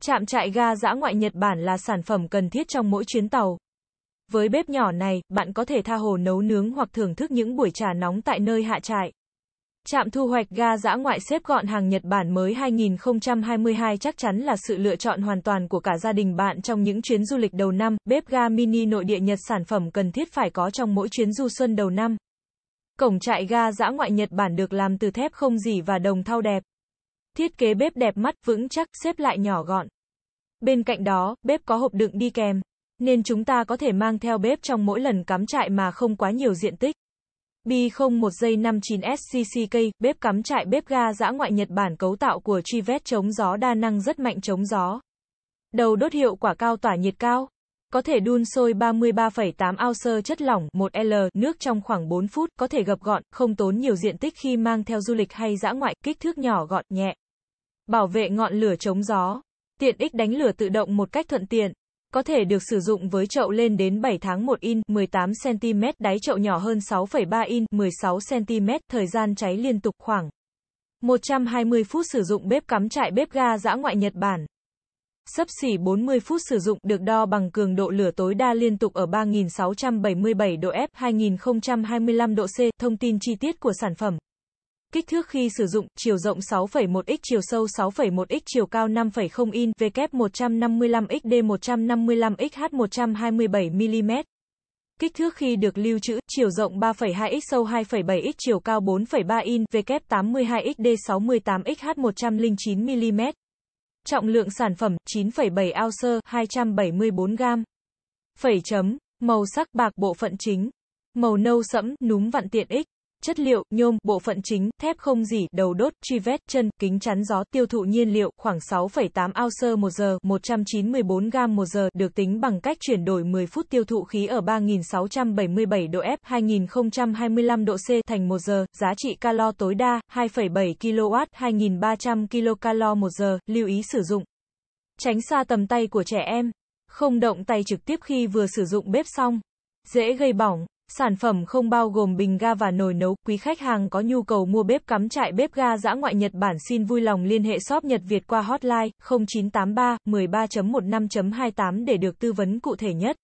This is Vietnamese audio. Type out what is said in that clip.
trạm trại ga dã ngoại Nhật Bản là sản phẩm cần thiết trong mỗi chuyến tàu. Với bếp nhỏ này, bạn có thể tha hồ nấu nướng hoặc thưởng thức những buổi trà nóng tại nơi hạ trại. Trạm thu hoạch ga dã ngoại xếp gọn hàng Nhật Bản mới 2022 chắc chắn là sự lựa chọn hoàn toàn của cả gia đình bạn trong những chuyến du lịch đầu năm. Bếp ga mini nội địa Nhật sản phẩm cần thiết phải có trong mỗi chuyến du xuân đầu năm. Cổng trại ga dã ngoại Nhật Bản được làm từ thép không dỉ và đồng thau đẹp. Thiết kế bếp đẹp mắt, vững chắc, xếp lại nhỏ gọn. Bên cạnh đó, bếp có hộp đựng đi kèm, nên chúng ta có thể mang theo bếp trong mỗi lần cắm trại mà không quá nhiều diện tích. B01 giây 59 SCCK, bếp cắm trại bếp ga dã ngoại Nhật Bản cấu tạo của Trivet chống gió đa năng rất mạnh chống gió. Đầu đốt hiệu quả cao tỏa nhiệt cao. Có thể đun sôi 33,8 ounce chất lỏng 1L nước trong khoảng 4 phút, có thể gập gọn, không tốn nhiều diện tích khi mang theo du lịch hay dã ngoại, kích thước nhỏ gọn, nhẹ. Bảo vệ ngọn lửa chống gió. Tiện ích đánh lửa tự động một cách thuận tiện. Có thể được sử dụng với chậu lên đến 7 tháng 1 in, 18 cm, đáy chậu nhỏ hơn 6,3 in, 16 cm, thời gian cháy liên tục khoảng 120 phút sử dụng bếp cắm trại bếp ga dã ngoại Nhật Bản. Sấp xỉ 40 phút sử dụng được đo bằng cường độ lửa tối đa liên tục ở 3677 độ F 2025 độ C. Thông tin chi tiết của sản phẩm. Kích thước khi sử dụng, chiều rộng 6,1x, chiều sâu 6,1x, chiều cao 5,0 in, W155XD 155XH 127mm. Kích thước khi được lưu trữ, chiều rộng 3,2x, sâu 2,7x, chiều cao 4,3 in, W82XD 68XH 109mm. Trọng lượng sản phẩm, 9,7 ounce, 274 gram. Phẩy chấm, màu sắc bạc bộ phận chính. Màu nâu sẫm, núm vặn tiện ích. Chất liệu, nhôm, bộ phận chính, thép không dỉ, đầu đốt, truy vết, chân, kính chắn gió, tiêu thụ nhiên liệu, khoảng 6,8 ounce một giờ, 194 gram một giờ, được tính bằng cách chuyển đổi 10 phút tiêu thụ khí ở 3677 độ F, 2025 độ C, thành 1 giờ, giá trị calo tối đa, 2,7 kW, 2300 kcal một giờ, lưu ý sử dụng. Tránh xa tầm tay của trẻ em. Không động tay trực tiếp khi vừa sử dụng bếp xong. Dễ gây bỏng. Sản phẩm không bao gồm bình ga và nồi nấu. Quý khách hàng có nhu cầu mua bếp cắm trại bếp ga dã ngoại Nhật Bản xin vui lòng liên hệ shop Nhật Việt qua hotline 0983 13.15.28 để được tư vấn cụ thể nhất.